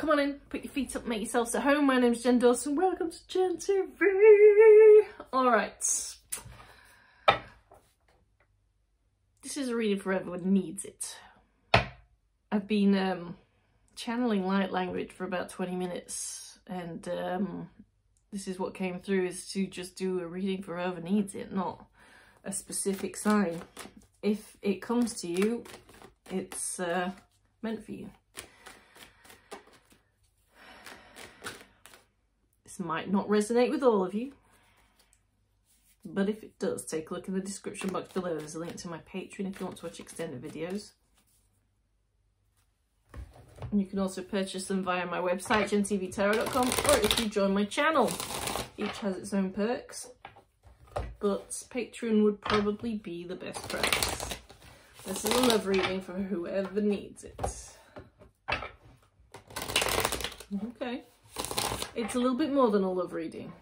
Come on in, put your feet up, make yourselves at home. My name's Jen Dawson. Welcome to Jen TV. All right. This is a reading for everyone needs it. I've been um, channeling light language for about 20 minutes and um, this is what came through is to just do a reading for whoever needs it, not a specific sign. If it comes to you, it's uh, meant for you. Might not resonate with all of you, but if it does, take a look in the description box below. There's a link to my Patreon if you want to watch extended videos. And you can also purchase them via my website, jentvtarot.com, or if you join my channel. Each has its own perks, but Patreon would probably be the best price. This is a love reading for whoever needs it. Okay. It's a little bit more than a love reading.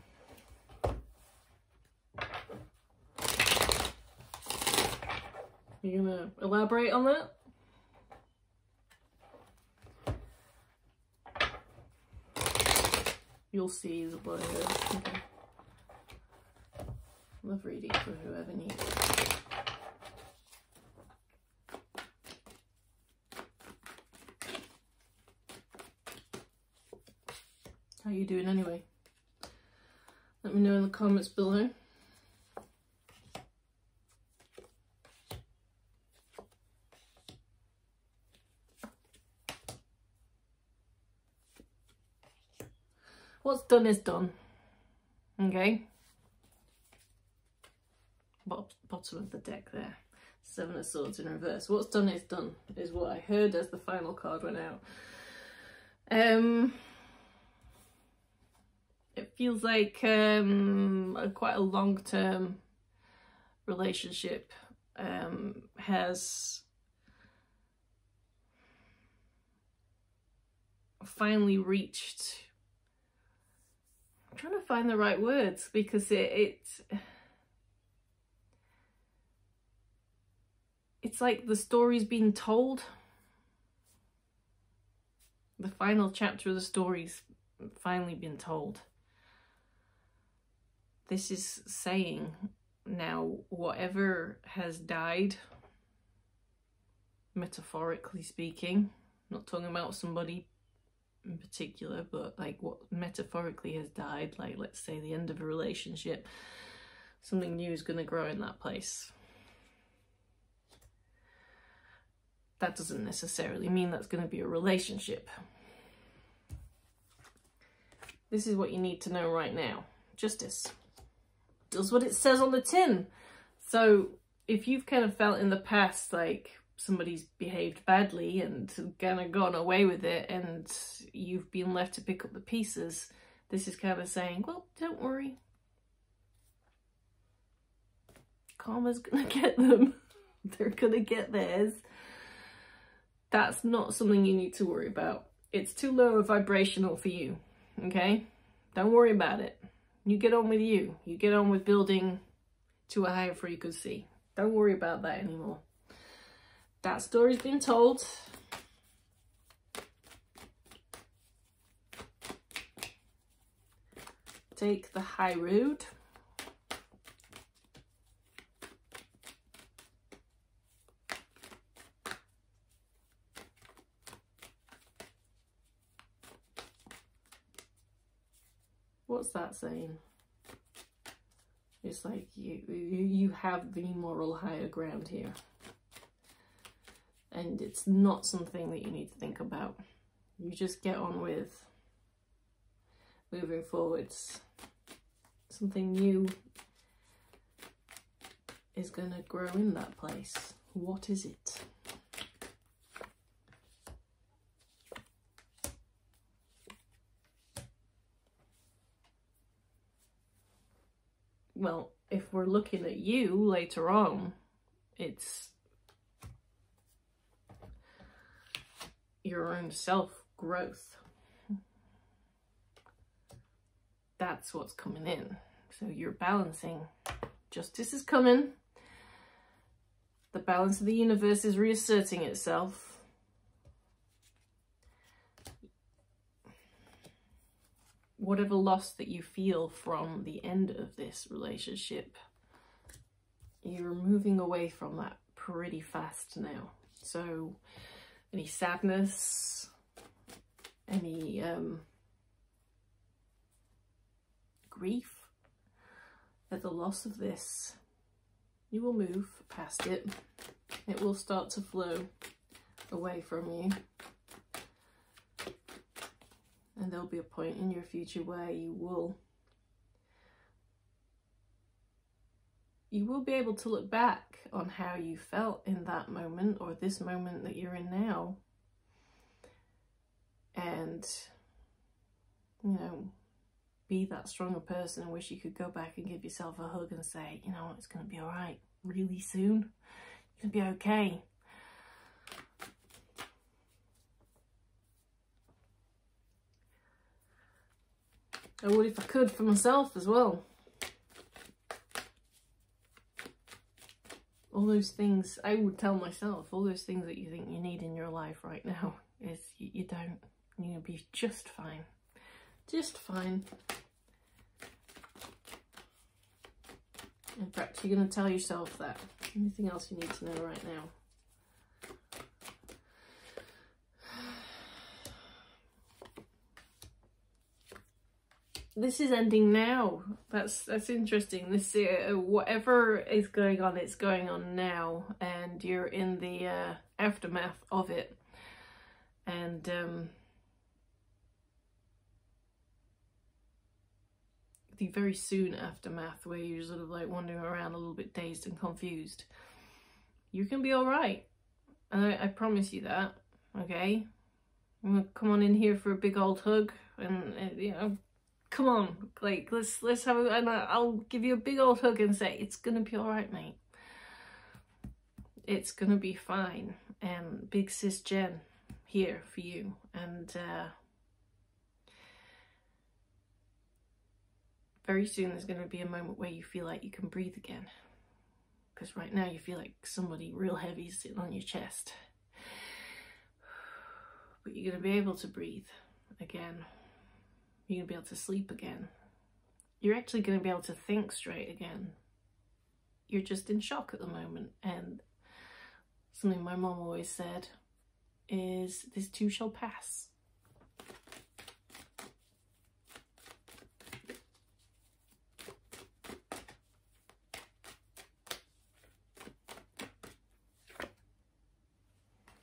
You gonna elaborate on that? You'll see. Okay. Love reading for whoever needs it. How you doing anyway? Let me know in the comments below. What's done is done. Okay. Bottom of the deck there. Seven of Swords in reverse. What's done is done, is what I heard as the final card went out. Um, feels like um, a, quite a long-term relationship um, has finally reached I'm trying to find the right words because it, it it's like the story's being told. The final chapter of the story's finally been told this is saying now whatever has died, metaphorically speaking, not talking about somebody in particular, but like what metaphorically has died, like let's say the end of a relationship, something new is going to grow in that place. That doesn't necessarily mean that's going to be a relationship. This is what you need to know right now. Justice does what it says on the tin. So if you've kind of felt in the past like somebody's behaved badly and kind of gone away with it and you've been left to pick up the pieces, this is kind of saying, well, don't worry. Karma's gonna get them. They're gonna get theirs. That's not something you need to worry about. It's too low a vibrational for you, okay? Don't worry about it. You get on with you. You get on with building to a higher frequency. Don't worry about that anymore. That story's been told. Take the high road. What's that saying? It's like you, you have the moral higher ground here. And it's not something that you need to think about. You just get on with moving forwards. Something new is going to grow in that place. What is it? Well, if we're looking at you later on, it's your own self-growth. That's what's coming in. So you're balancing. Justice is coming. The balance of the universe is reasserting itself. Whatever loss that you feel from the end of this relationship, you're moving away from that pretty fast now. So any sadness, any um, grief at the loss of this, you will move past it. It will start to flow away from you. And there'll be a point in your future where you will you will be able to look back on how you felt in that moment or this moment that you're in now. And you know be that stronger person. And wish you could go back and give yourself a hug and say you know it's going to be all right. Really soon. You're going to be okay I would if I could for myself as well. All those things, I would tell myself, all those things that you think you need in your life right now is you, you don't. Going to be just fine. Just fine. In fact, you're going to tell yourself that. Anything else you need to know right now? This is ending now. That's that's interesting. This uh, whatever is going on, it's going on now, and you're in the uh, aftermath of it, and um, the very soon aftermath, where you're sort of like wandering around a little bit dazed and confused. You can be all right, and I, I promise you that. Okay, I'm gonna come on in here for a big old hug, and uh, you know come on, like let's let's have a, and I'll give you a big old hug and say it's gonna be all right, mate. It's gonna be fine. And big sis Jen here for you, and uh, very soon there's gonna be a moment where you feel like you can breathe again. Because right now you feel like somebody real heavy is sitting on your chest. But you're gonna be able to breathe again you're going to be able to sleep again. You're actually going to be able to think straight again. You're just in shock at the moment. And something my mom always said is this too shall pass.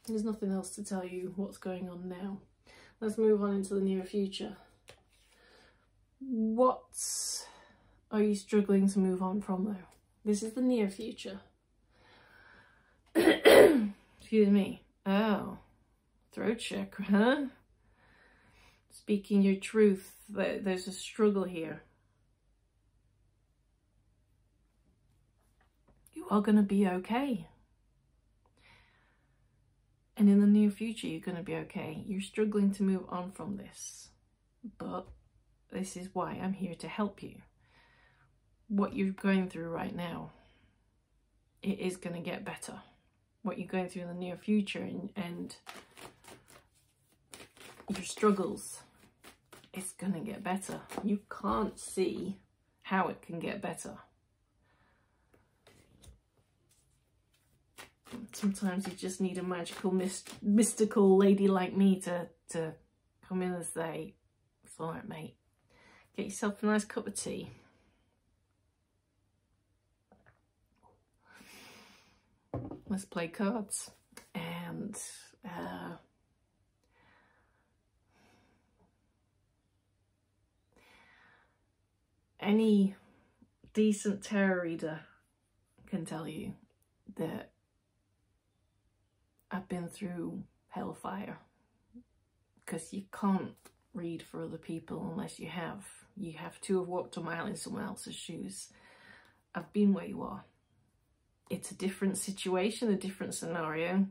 There's nothing else to tell you what's going on now. Let's move on into the near future. What are you struggling to move on from though? This is the near future. Excuse me. Oh, throat chakra, huh? Speaking your truth, there's a struggle here. You are going to be okay. And in the near future, you're going to be okay. You're struggling to move on from this. But this is why I'm here to help you. What you're going through right now, it is going to get better. What you're going through in the near future and, and your struggles, it's going to get better. You can't see how it can get better. Sometimes you just need a magical, myst mystical lady like me to, to come in and say, it's all right, mate. Get yourself a nice cup of tea. Let's play cards and uh, any decent tarot reader can tell you that I've been through hellfire because you can't read for other people unless you have you have to have walked a mile in someone else's shoes. I've been where you are. It's a different situation, a different scenario,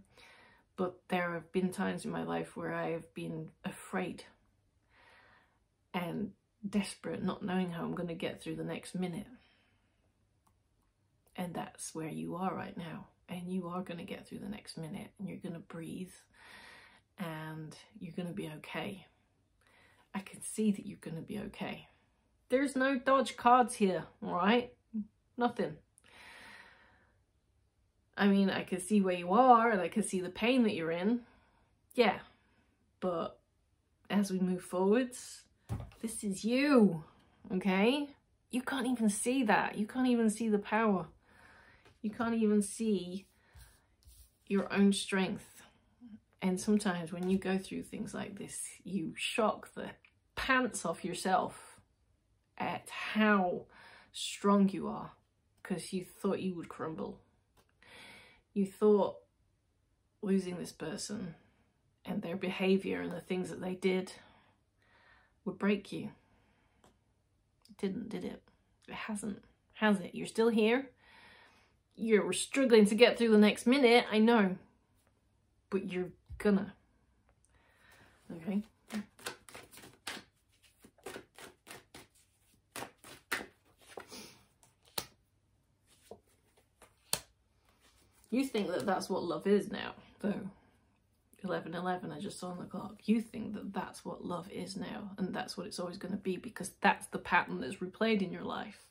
but there have been times in my life where I have been afraid and desperate, not knowing how I'm going to get through the next minute. And that's where you are right now. And you are going to get through the next minute and you're going to breathe and you're going to be okay I can see that you're going to be okay. There's no dodge cards here, right? Nothing. I mean, I can see where you are and I can see the pain that you're in. Yeah. But as we move forwards, this is you, okay? You can't even see that. You can't even see the power. You can't even see your own strength. And sometimes when you go through things like this, you shock the pants off yourself at how strong you are because you thought you would crumble. You thought losing this person and their behavior and the things that they did would break you. It didn't, did it? It hasn't, has it? You're still here. You're struggling to get through the next minute, I know. But you're gonna. Okay? You think that that's what love is now, though. 11 11 I just saw on the clock. You think that that's what love is now, and that's what it's always going to be because that's the pattern that's replayed in your life.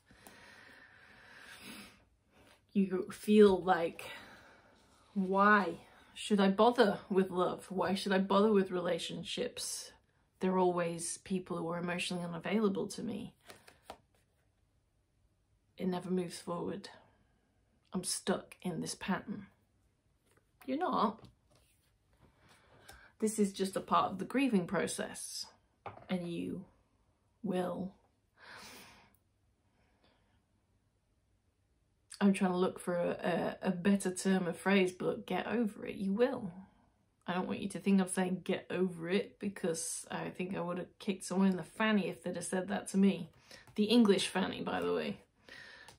You feel like, why should I bother with love? Why should I bother with relationships? They're always people who are emotionally unavailable to me. It never moves forward. I'm stuck in this pattern. You're not. This is just a part of the grieving process and you will. I'm trying to look for a, a, a better term of phrase, but get over it. You will. I don't want you to think I'm saying get over it because I think I would have kicked someone in the fanny if they'd have said that to me. The English fanny, by the way,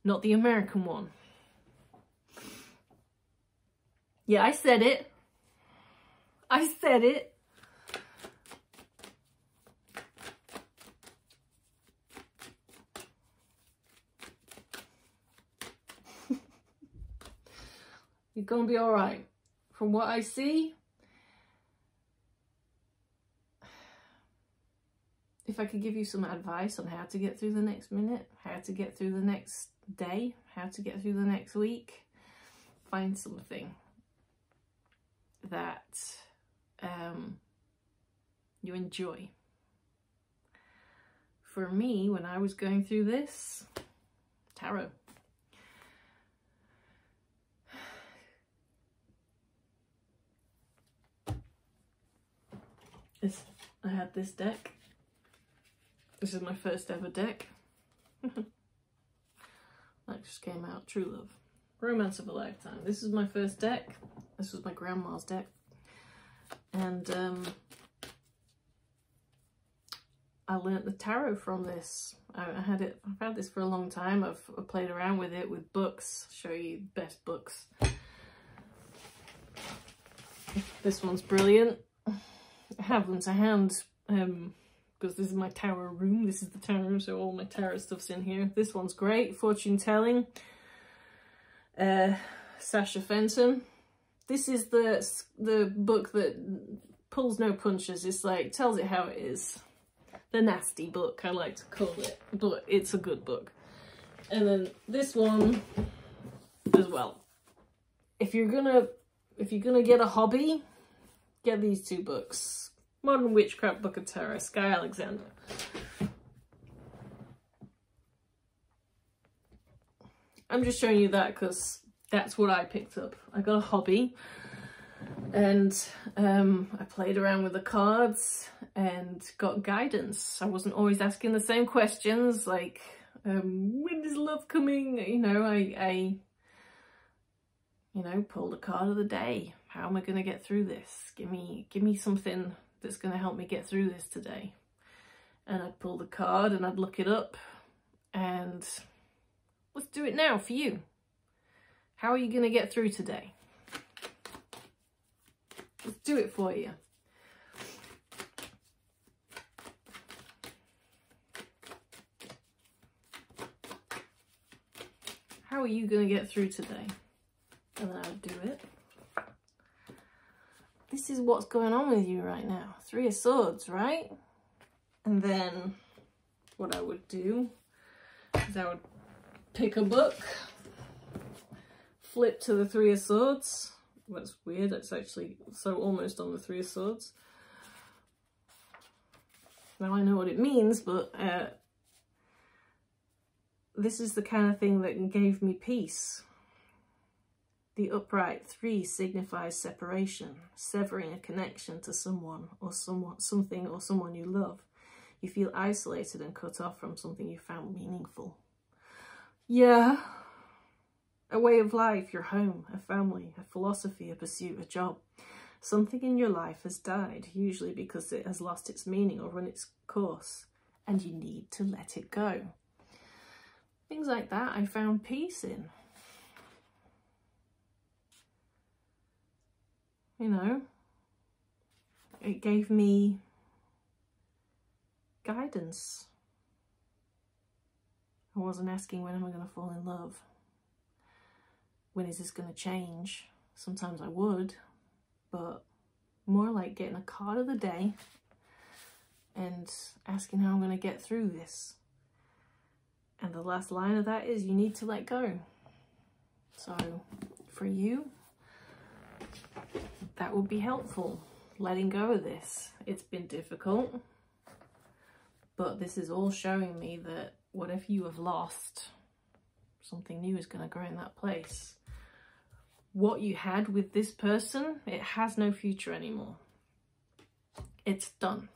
not the American one. Yeah, I said it. I said it. You're going to be all right. From what I see, if I could give you some advice on how to get through the next minute, how to get through the next day, how to get through the next week, find something that um, you enjoy. For me, when I was going through this, tarot. I had this deck. This is my first ever deck. that just came out, True Love. Romance of a Lifetime. This is my first deck. This was my grandma's deck. And um, I learnt the tarot from this. I, I had it, I've had this for a long time. I've, I've played around with it with books. Show you best books. This one's brilliant. I have them to hand um, because this is my tarot room. This is the tarot, so all my tarot stuff's in here. This one's great. Fortune telling uh, Sasha Fenton. This is the the book that pulls no punches. It's like, tells it how it is. The nasty book, I like to call it. But it's a good book. And then this one as well. If you're gonna if you're gonna get a hobby, get these two books. Modern Witchcraft Book of Tarot, Skye Alexander. I'm just showing you that because that's what I picked up. I got a hobby and um, I played around with the cards and got guidance. I wasn't always asking the same questions like, um, when is love coming? You know, I, I, you know, pulled a card of the day. How am I going to get through this? Give me, give me something that's going to help me get through this today. And I'd pull the card and I'd look it up and Let's do it now for you. How are you going to get through today? Let's do it for you. How are you going to get through today? And then I would do it. This is what's going on with you right now. Three of Swords, right? And then what I would do is I would pick a book, flip to the Three of Swords. That's weird, it's actually so almost on the Three of Swords. Now I know what it means, but uh, this is the kind of thing that gave me peace. The upright three signifies separation, severing a connection to someone or someone, something or someone you love. You feel isolated and cut off from something you found meaningful. Yeah, a way of life, your home, a family, a philosophy, a pursuit, a job. Something in your life has died, usually because it has lost its meaning or run its course, and you need to let it go. Things like that I found peace in. You know, it gave me guidance. I wasn't asking when am I going to fall in love? When is this going to change? Sometimes I would, but more like getting a card of the day and asking how I'm going to get through this. And the last line of that is you need to let go. So for you, that would be helpful. Letting go of this. It's been difficult, but this is all showing me that whatever you have lost, something new is going to grow in that place. What you had with this person, it has no future anymore. It's done.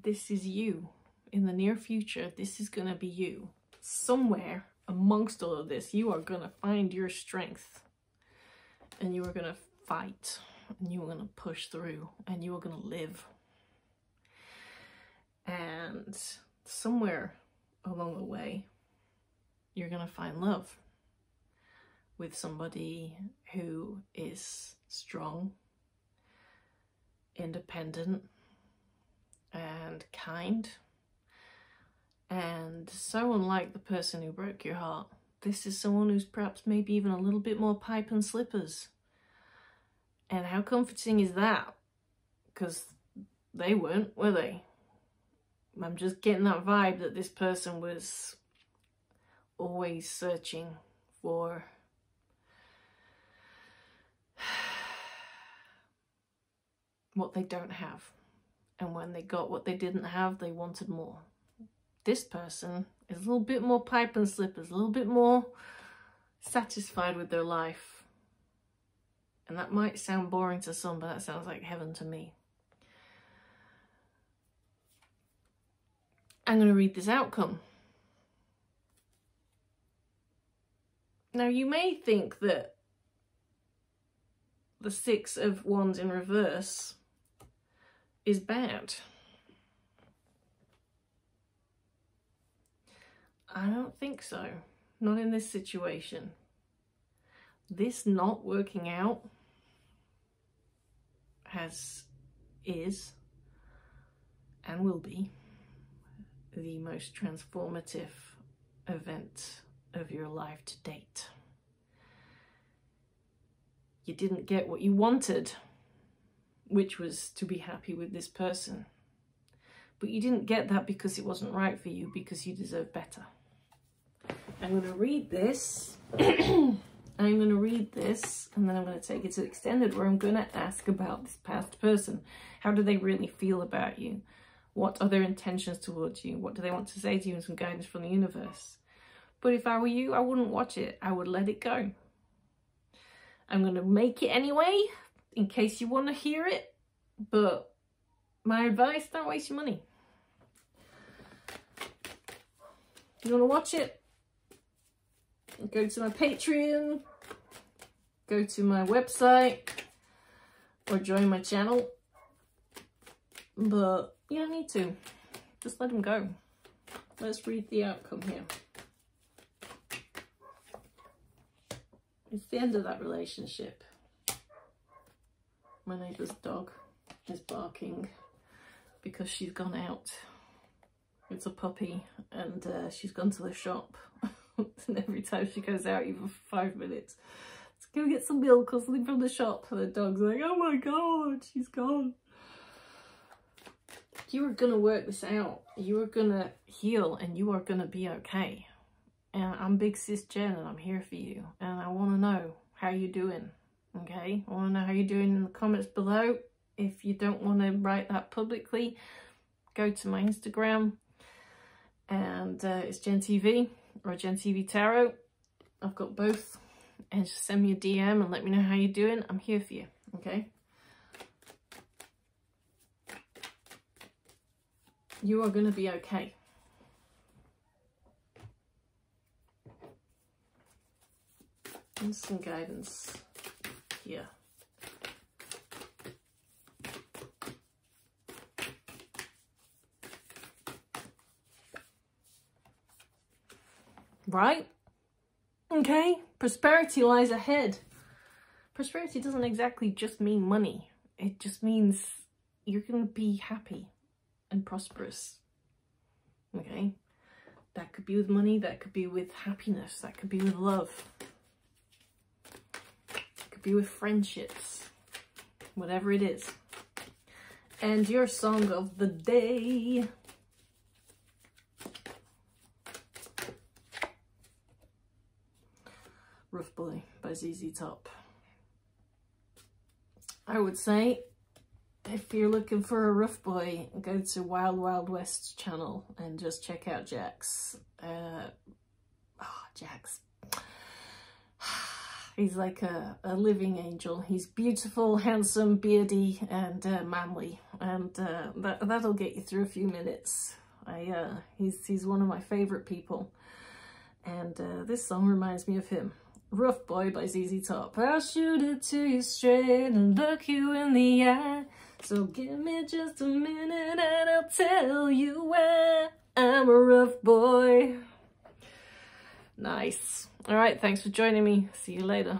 This is you. In the near future, this is going to be you. Somewhere amongst all of this, you are going to find your strength. And you were going to fight. And you were going to push through. And you were going to live. And somewhere along the way, you're going to find love with somebody who is strong, independent, and kind, and so unlike the person who broke your heart. This is someone who's perhaps maybe even a little bit more pipe and slippers. And how comforting is that? Because they weren't, were they? I'm just getting that vibe that this person was always searching for what they don't have. And when they got what they didn't have, they wanted more. This person is a little bit more pipe and slippers, a little bit more satisfied with their life. And that might sound boring to some, but that sounds like heaven to me. I'm going to read this outcome. Now, you may think that the Six of Wands in reverse is bad. I don't think so. Not in this situation. This not working out has is and will be the most transformative event of your life to date. You didn't get what you wanted, which was to be happy with this person. But you didn't get that because it wasn't right for you, because you deserve better. I'm going to read this. I'm going to read this and then I'm going to take it to extended where I'm going to ask about this past person. How do they really feel about you? What are their intentions towards you? What do they want to say to you and some guidance from the universe? But if I were you, I wouldn't watch it. I would let it go. I'm going to make it anyway, in case you want to hear it. But my advice, don't waste your money. you want to watch it, go to my Patreon, go to my website, or join my channel. But you don't need to. Just let them go. Let's read the outcome here. It's the end of that relationship. My neighbour's dog is barking because she's gone out. It's a puppy and uh, she's gone to the shop. and every time she goes out, even for five minutes, let's go get some milk or something from the shop. And the dog's like, oh my god, she's gone. you are to work this out. You are to heal and you are to be okay. And I'm Big Sis Jen and I'm here for you. And I want to know how you're doing. Okay? I want to know how you're doing in the comments below. If you don't want to write that publicly, go to my Instagram. And uh, it's Jen TV Jen TV Tarot. I've got both. And just send me a DM and let me know how you're doing. I'm here for you. Okay? You are going to be okay. And some guidance here. Right? Okay, prosperity lies ahead. Prosperity doesn't exactly just mean money. It just means you're going to be happy and prosperous. Okay? That could be with money, that could be with happiness, that could be with love. It could be with friendships. Whatever it is. And your song of the day. Rough Boy by ZZ Top. I would say if you're looking for a rough boy, go to Wild Wild West channel and just check out Jax. Uh, oh, Jax. He's like a, a living angel. He's beautiful, handsome, beardy, and uh, manly. And uh, that, that'll get you through a few minutes. I uh, He's, he's one of my favourite people. And uh, this song reminds me of him. Rough Boy by ZZ Top. I'll shoot it to you straight and look you in the eye. So give me just a minute and I'll tell you why I'm a rough boy. Nice. All right, thanks for joining me. See you later.